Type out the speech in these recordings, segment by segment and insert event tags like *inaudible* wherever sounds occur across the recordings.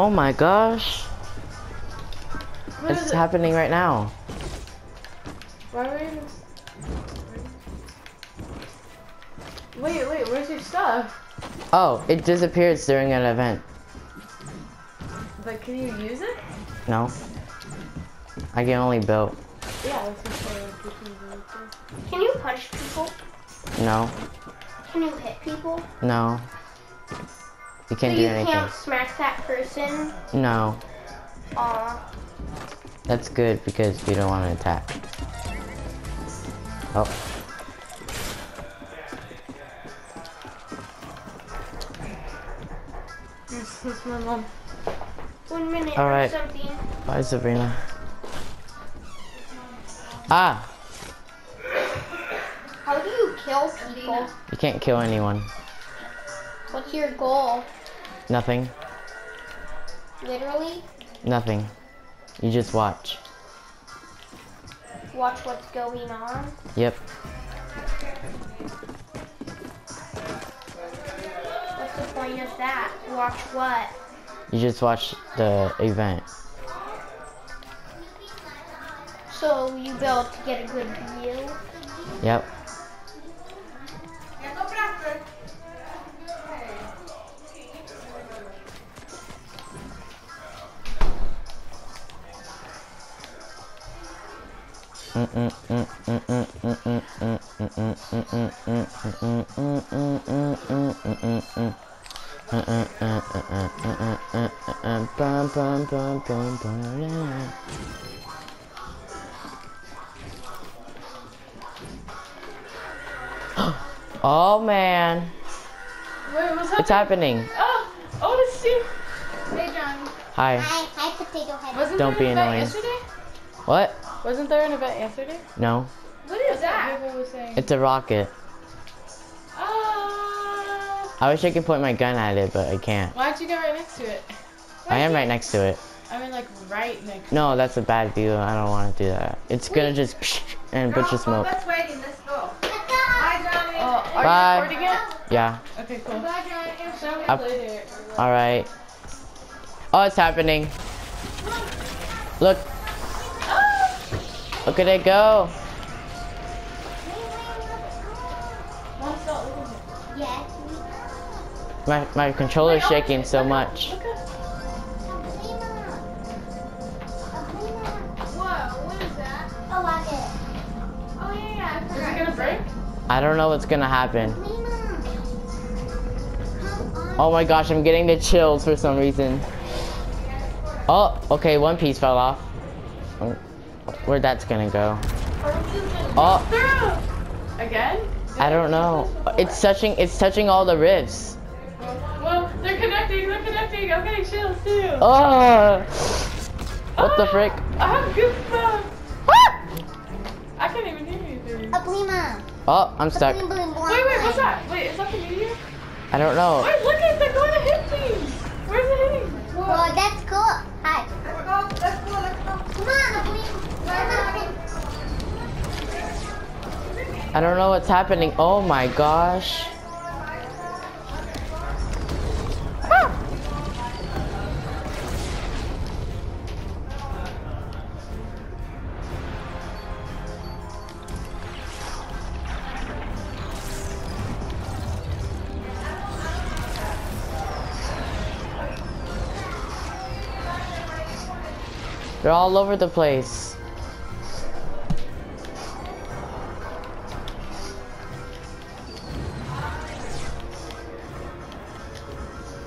Oh my gosh. What is It's it? happening right now. Why were you? Wait, wait, where's your stuff? Oh, it disappears during an event. But can you use it? No. I can only build. Yeah, I was gonna say like, you can use. Can you punch people? No. Can you hit people? No. You can't so do you anything. can't smack that person? No. Aw. That's good because you don't want to attack. Oh. Yes, that's my mom. One minute All right. or something. Bye, Sabrina. Ah! How do you kill people? You can't kill anyone. What's your goal? Nothing. Literally, Nothing. You just watch. watch what's going on. Yep. What's the point of that? Watch what? You just watch the event. So you build to get a good view. Yep. *gasps* Oh man, Wait, what's it's happening? happening. Oh, oh, let's see. Hey, Johnny. Hi. Hi, hi, potato head. Wasn't Don't be annoying. yesterday? What? Wasn't there an event yesterday? No. What is that? People saying. It's a rocket. Ah. I wish I could point my gun at it, but I can't. Why'd you get right next to it? I am right next to it. I mean, like right next. No, that's a bad view. I don't want to do that. It's gonna just and a bunch smoke. Let's wait and let's go. Bye, Johnny. Oh, are Bye. you recording it? Yeah. Okay, cool. Bye, Johnny. Show me Up. later. All right. Oh, it's happening. Look. Look at it go. My my controller's shaking so much. I don't know what's gonna happen. Oh my gosh, I'm getting the chills for some reason. Oh, okay, one piece fell off. Where'd that's gonna go? Oh, Through! Again? I don't know. It's touching. It's touching all the rifts. Well, they're connecting. They're connecting. I'm getting chills too. Oh, what the Ah, frick? I have goosebumps. I can't even hear you. Dude. A Lena. Oh, I'm stuck. Wait, wait, what's that? Wait, is that the meteor? I don't know. Wait, look at they're going to hit things. Where's it hitting? Well, that's cool. Hi. Let's go. Let's go. Let's go. Come on, a Lena. I don't know what's happening. Oh my gosh. They're all over the place.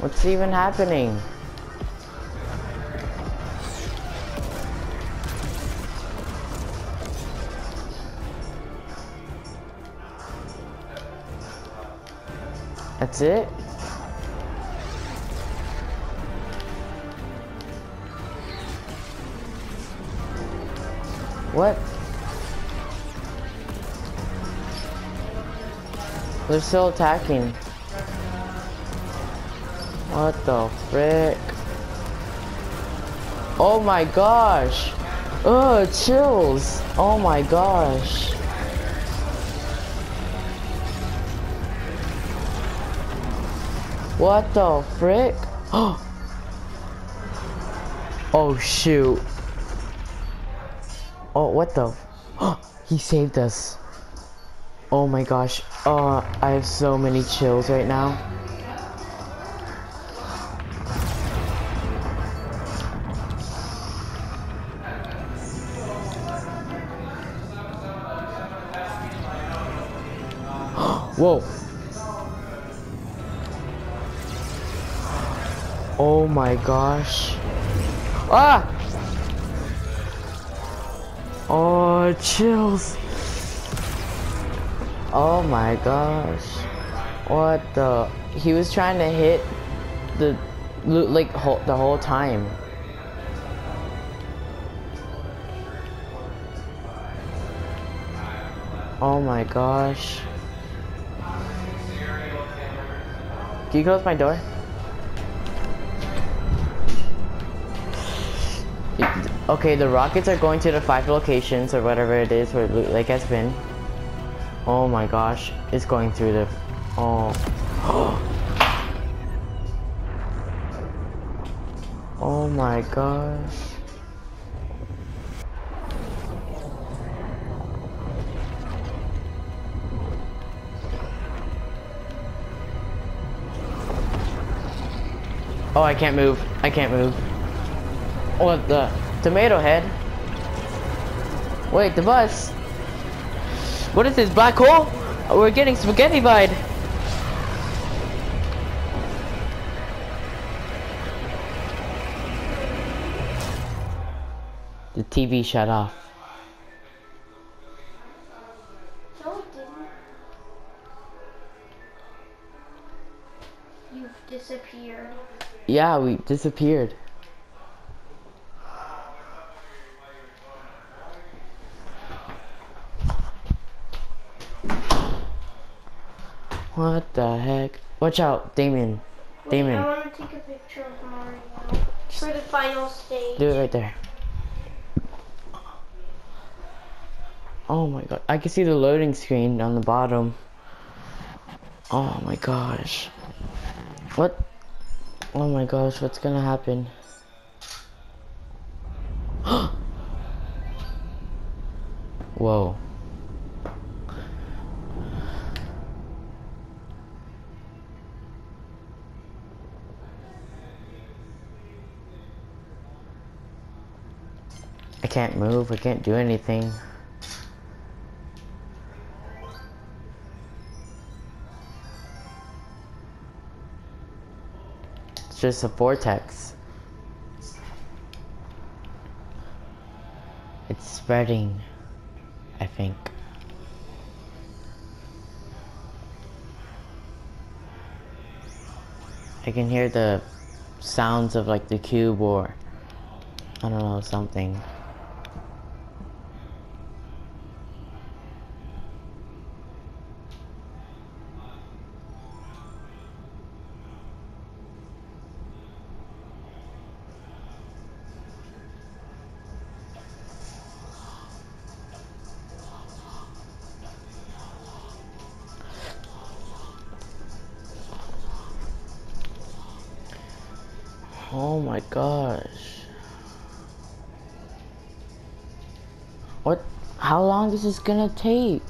What's even happening? That's it? What? They're still attacking. What the frick? Oh my gosh! Oh, chills! Oh my gosh! What the frick? *gasps* Oh shoot. Oh, what the? *gasps* he saved us. Oh my gosh. Oh, I have so many chills right now. Whoa. Oh my gosh. Ah! Oh, chills. Oh my gosh. What the? He was trying to hit the like whole, the whole time. Oh my gosh. Can you close my door? Okay, the rockets are going to the five locations or whatever it is where Loot Lake has been. Oh my gosh, it's going through the. Oh. *gasps* oh my gosh. Oh, I can't move. I can't move. What the? Tomato head? Wait, the bus. What is this, black hole? We're getting spaghetti vide. The TV shut off. Yeah, we disappeared. What the heck? Watch out, Damien. Wait, Damon. I want to take a picture of Mario for the final stage. Do it right there. Oh my god. I can see the loading screen on the bottom. Oh my gosh. What? Oh my gosh, what's gonna happen? *gasps* Whoa. I can't move, I can't do anything. It's just a vortex. It's spreading, I think. I can hear the sounds of like the cube or I don't know, something. Oh my gosh. What? How long is this gonna take?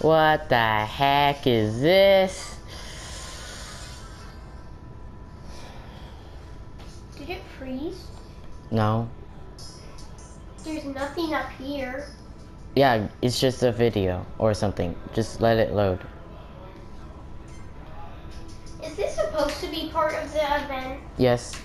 What the heck is this? No. There's nothing up here. Yeah, it's just a video or something. Just let it load. Is this supposed to be part of the event? Yes.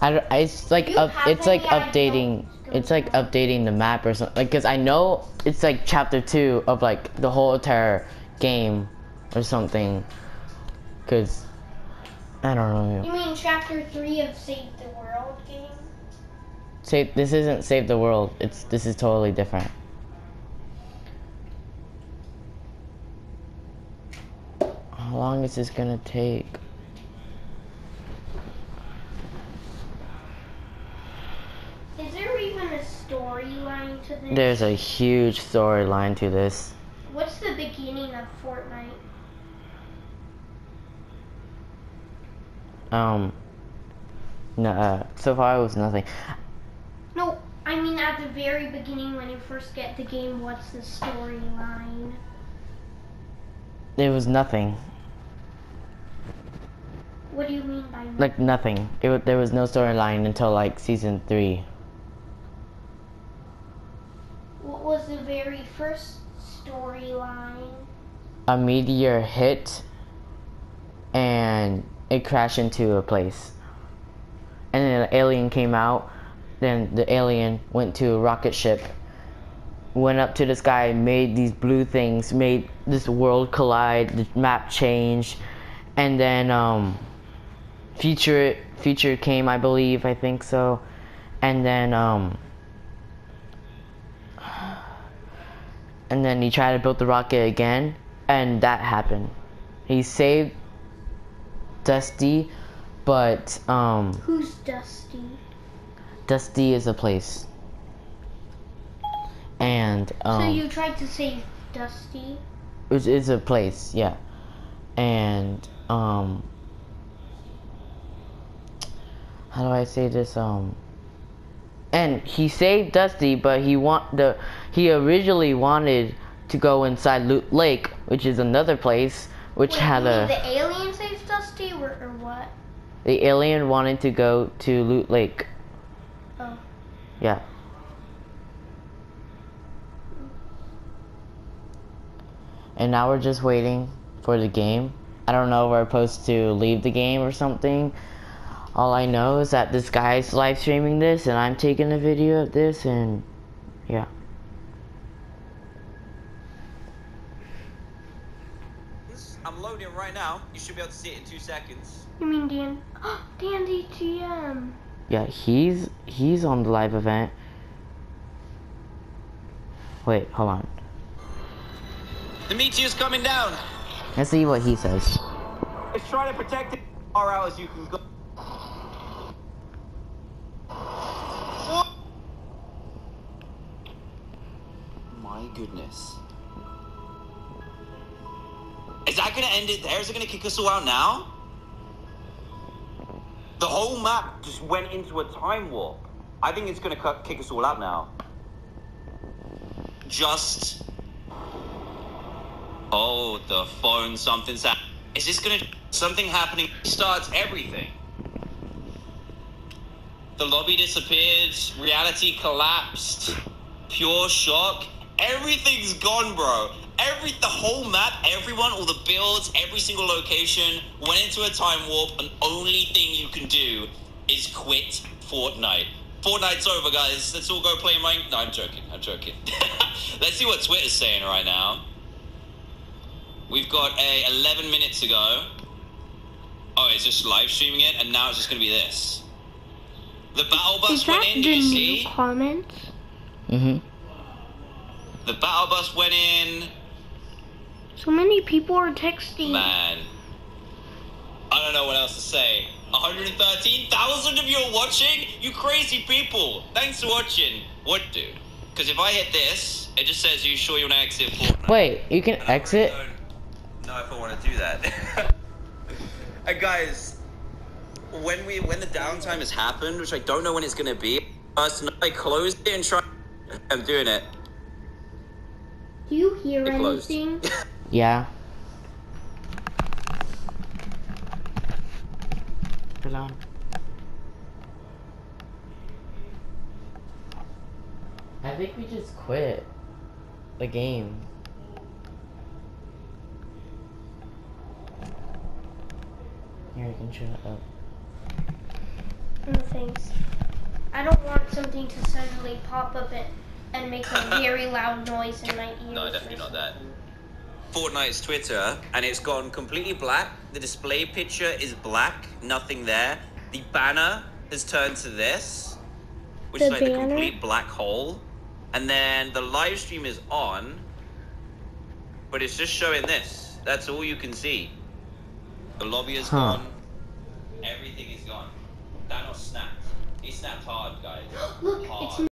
I don't, it's like up, it's like updating it's like updating the map or something like cuz I know it's like chapter 2 of like the whole entire game or something cuz I don't know. You mean chapter 3 of Save the World game? Save this isn't save the world. It's this is totally different. How long is this going to take? Is there even a storyline to this? There's a huge storyline to this. What's the beginning of Fortnite? Um, no, uh, so far it was nothing. No, I mean at the very beginning when you first get the game, what's the storyline? There was nothing. What do you mean by that? Like nothing. It, there was no storyline until like season three. What was the very first storyline? A meteor hit, and it crashed into a place. And then an alien came out. Then the alien went to a rocket ship, went up to the sky, made these blue things, made this world collide. The map changed, and then um, future future came, I believe, I think so, and then um. And then he tried to build the rocket again, and that happened. He saved Dusty, but um, Who's Dusty? Dusty is a place. And um, so you tried to save Dusty? It's, it's a place, yeah. And um how do I say this? Um and he saved Dusty, but he want the he originally wanted to go inside Loot Lake, which is another place which Wait, had a the alien saves Dusty or, or what? the alien wanted to go to Loot Lake. Oh. Yeah. And now we're just waiting for the game. I don't know if we're supposed to leave the game or something. All I know is that this guy's live streaming this and I'm taking a video of this and yeah. I'm right now. You should be able to see it in two seconds. You mean Dan? *gasps* Dan TDM. Yeah, he's he's on the live event. Wait, hold on. The meteor's coming down. Let's see what he says. Let's try to protect it as far out as you can go. My goodness. Is that gonna end it there? Is it gonna kick us all out now? The whole map just went into a time warp. I think it's gonna kick us all out now. Just. Oh, the phone, something's happening. Is this gonna. Something happening starts everything. The lobby disappeared, reality collapsed, pure shock. Everything's gone, bro. Every the whole map, everyone, all the builds, every single location went into a time warp, and only thing you can do is quit Fortnite. Fortnite's over, guys. Let's all go play Minecraft. No, I'm joking. I'm joking. *laughs* Let's see what Twitter's saying right now. We've got a 11 minutes ago. Oh, it's just live streaming it, and now it's just gonna be this. The battle bus Is went that in. the Did you new see? comments? Mhm. The battle bus went in. So many people are texting. Man, I don't know what else to say. 113,000 of you are watching. You crazy people. Thanks for watching. What, dude? Because if I hit this, it just says, "You sure you want to exit Fortnite?" Wait, you can exit? I don't know if I want to do that. *laughs* and guys, when we when the downtime has happened, which I don't know when it's gonna be, first I closed it and try. I'm doing it. Do you hear It anything? *laughs* Yeah. Hold on. I think we just quit the game. Here, you can shut up. No thanks. I don't want something to suddenly pop up and, and make a very loud noise in my ears. No, definitely not that. Fortnite's Twitter, and it's gone completely black. The display picture is black, nothing there. The banner has turned to this, which The is like the complete black hole. And then the live stream is on, but it's just showing this. That's all you can see. The lobby is Huh. gone. Everything is gone. Thanos snapped. He snapped hard, guys. *gasps* Look, Hard.